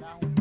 down.